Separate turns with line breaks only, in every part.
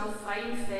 now fine fare.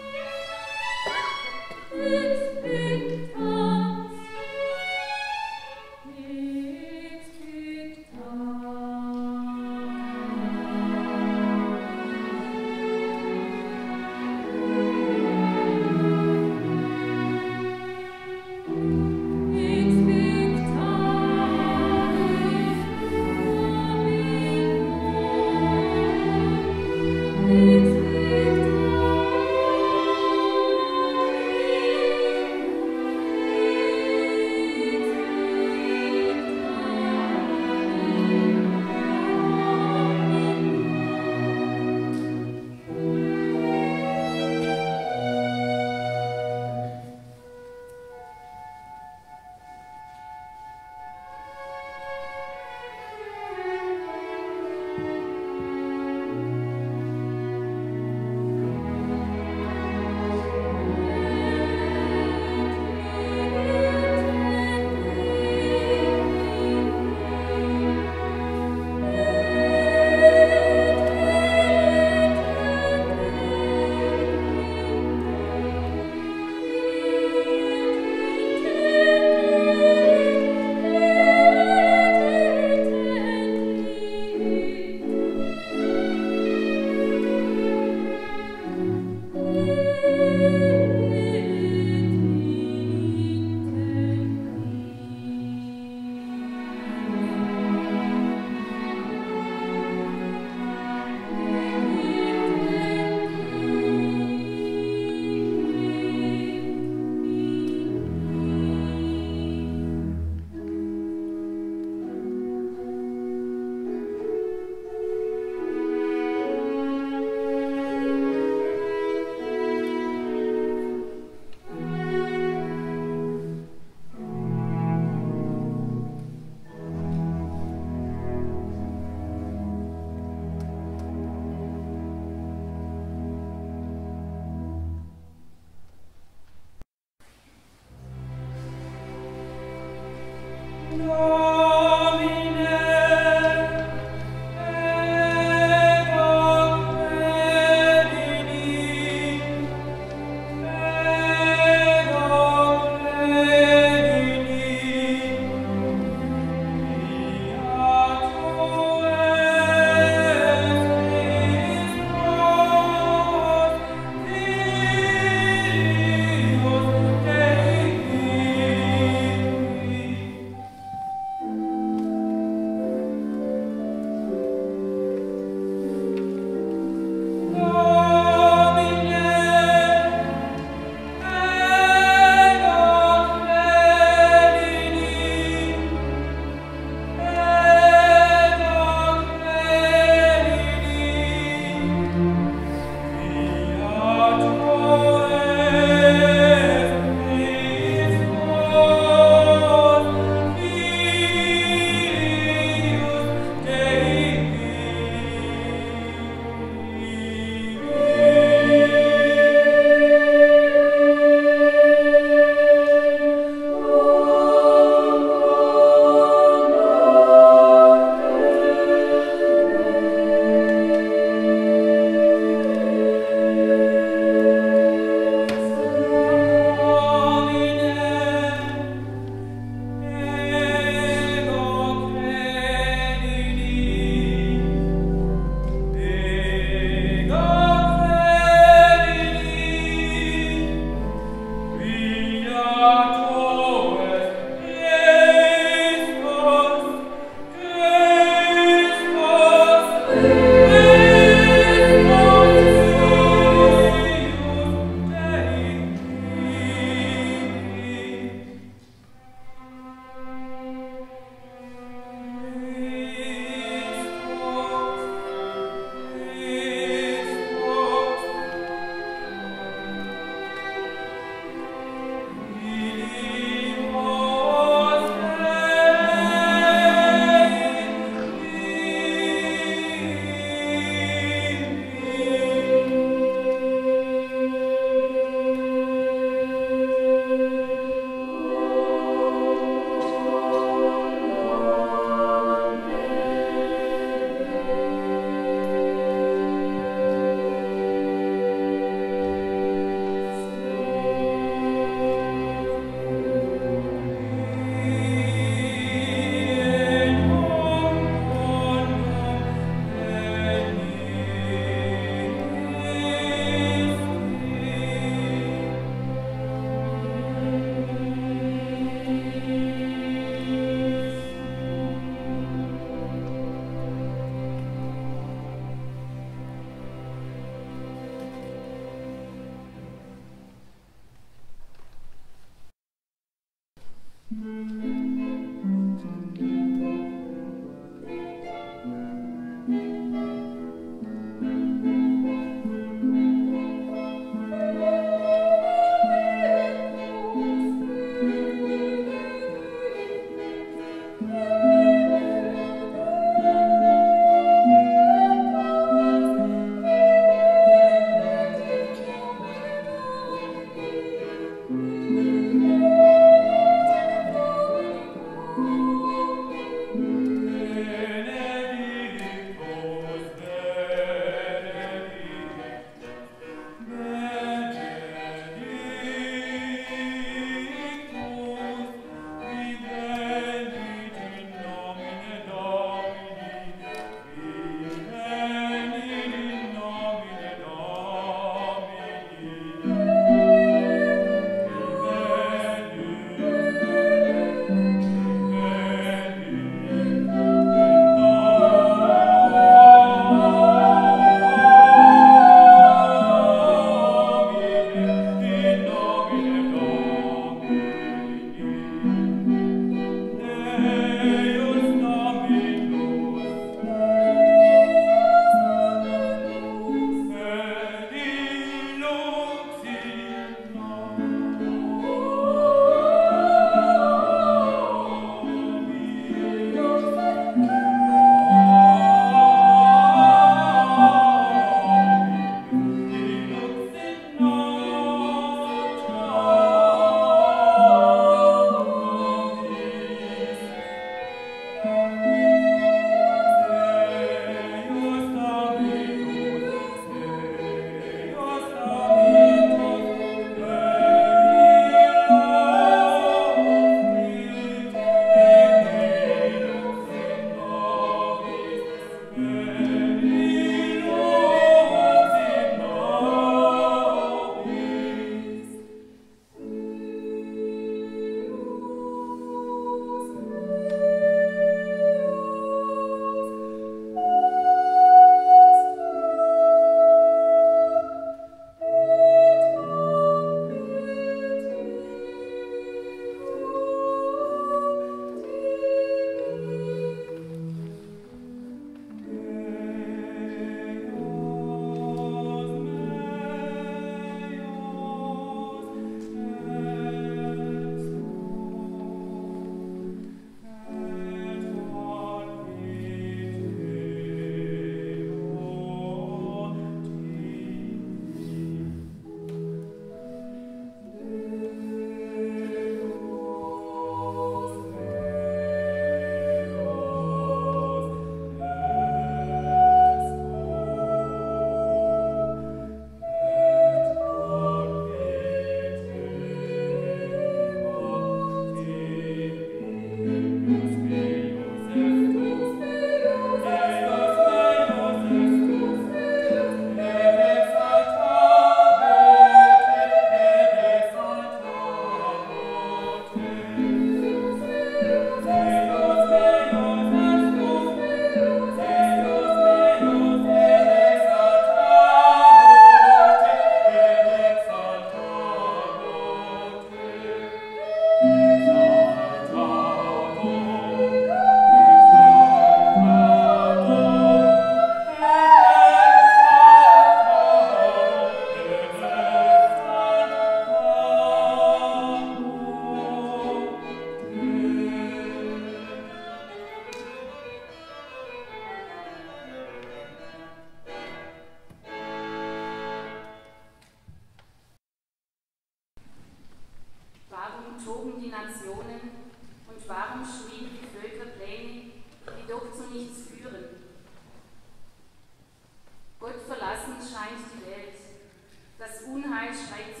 Christ right?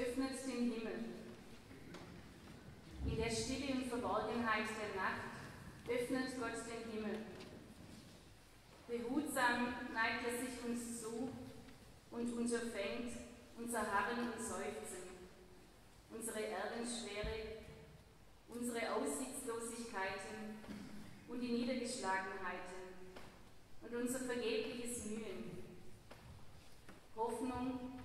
Öffnet den Himmel. In der Stille und Verborgenheit der Nacht öffnet Gott den Himmel. Behutsam neigt er sich uns zu und unterfängt unser Harren und Seufzen, unsere Erdenschwere, unsere Aussichtslosigkeiten und die Niedergeschlagenheiten und unser vergebliches Mühen. Hoffnung